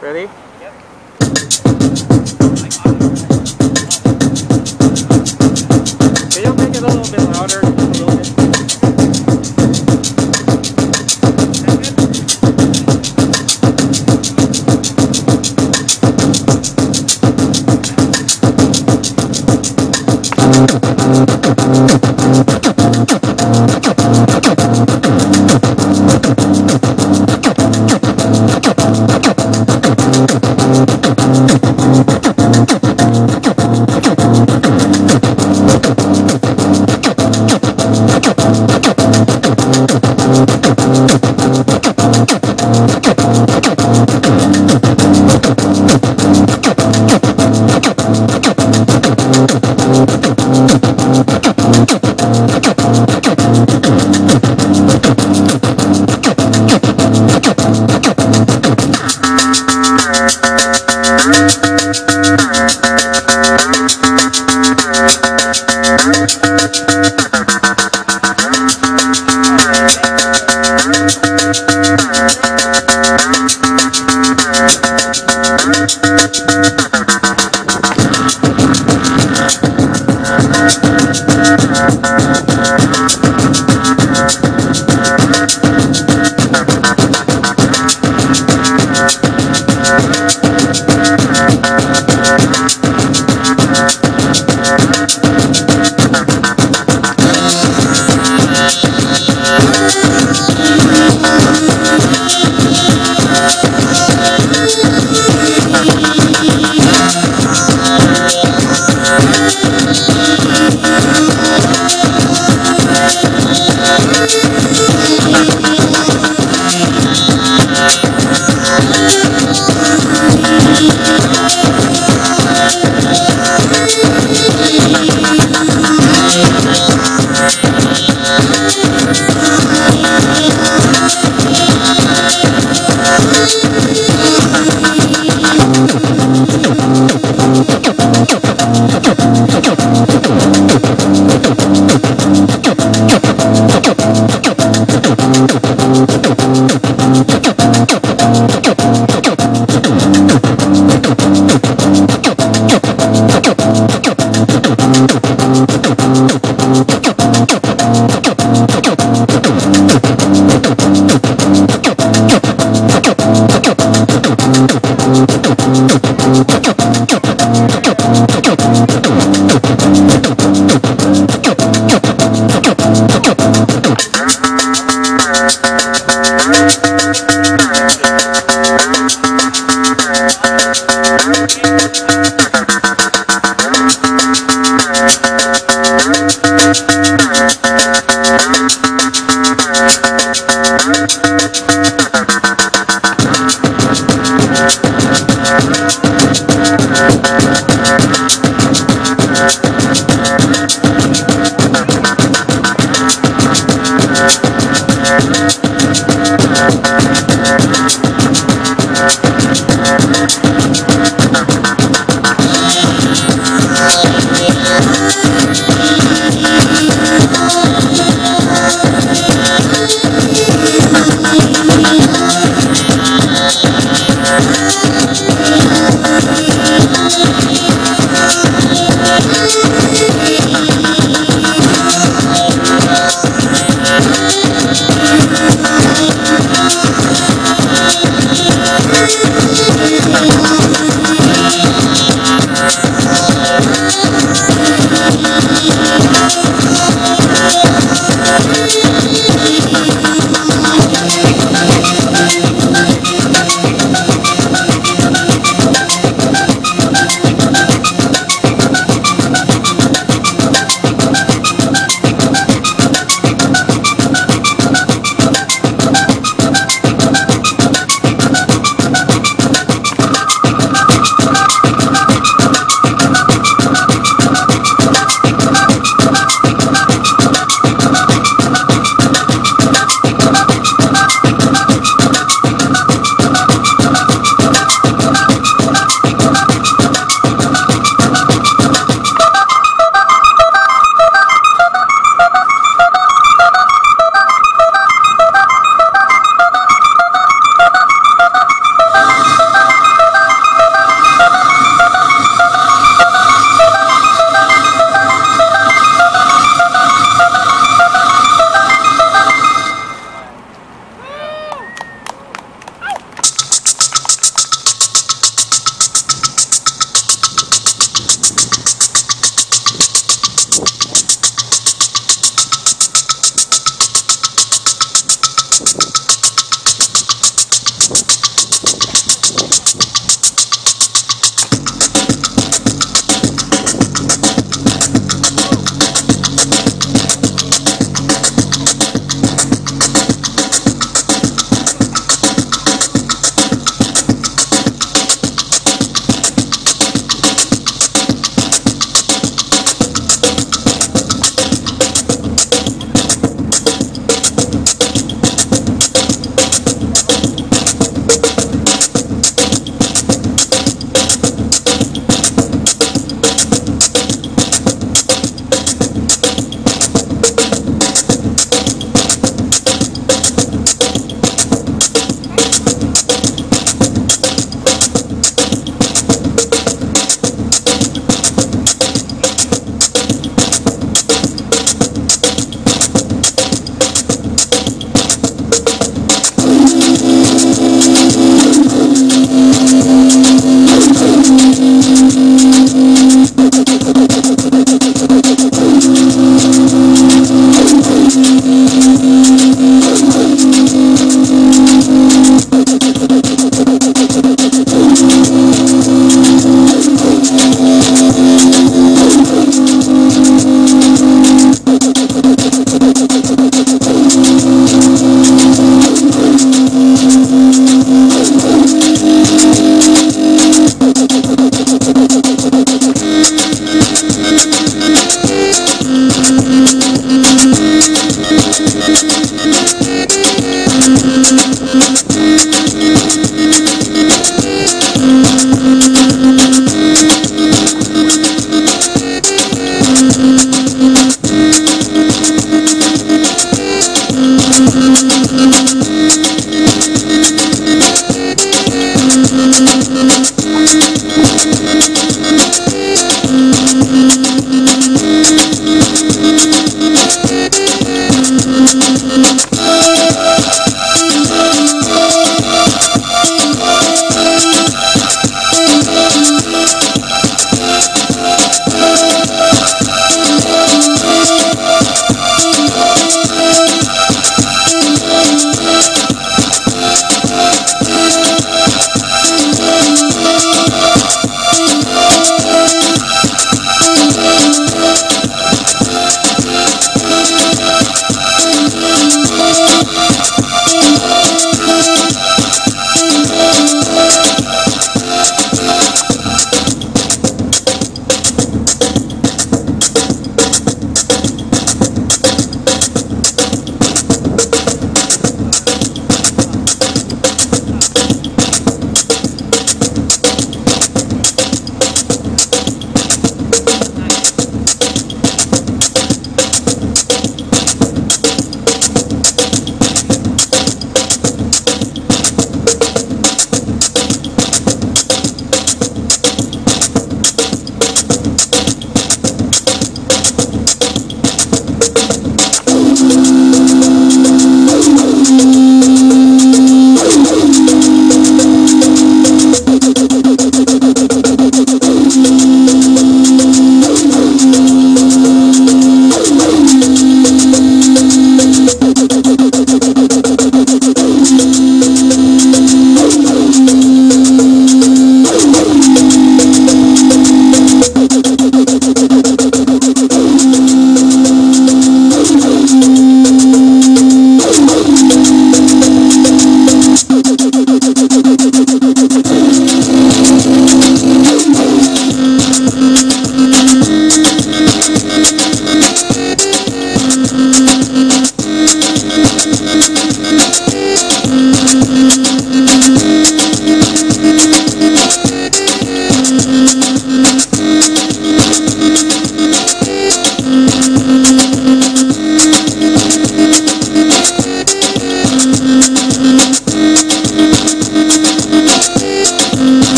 Ready? Yep. Can you make it a little bit louder?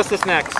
Then Sista's next.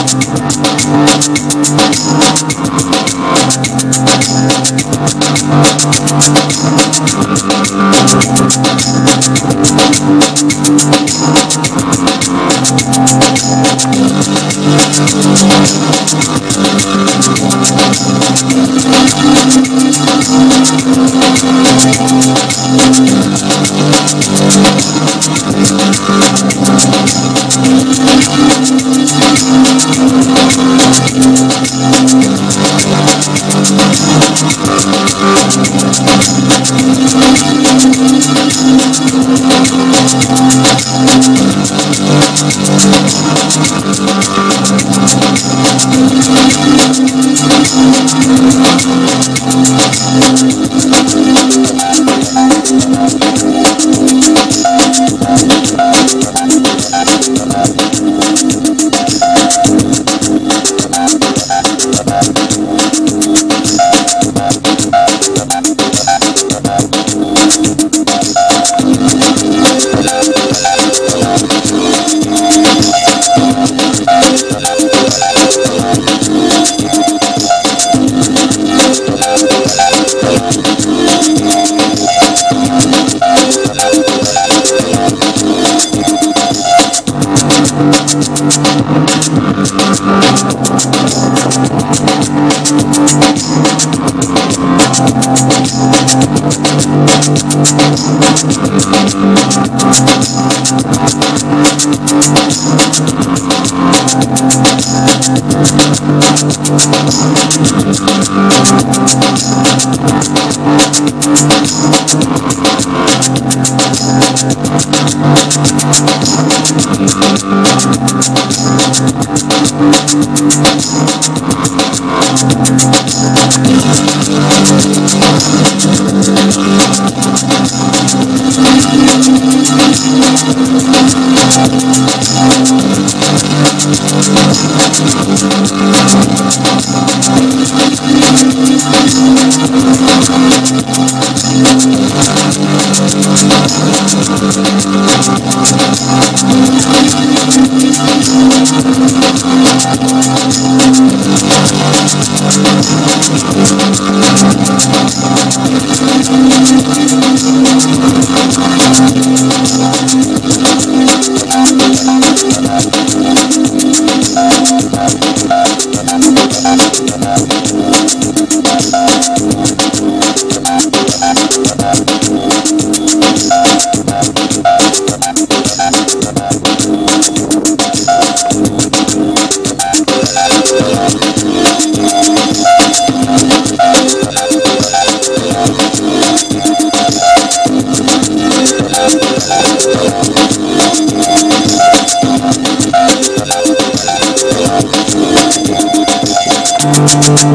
Thank Thank you. You.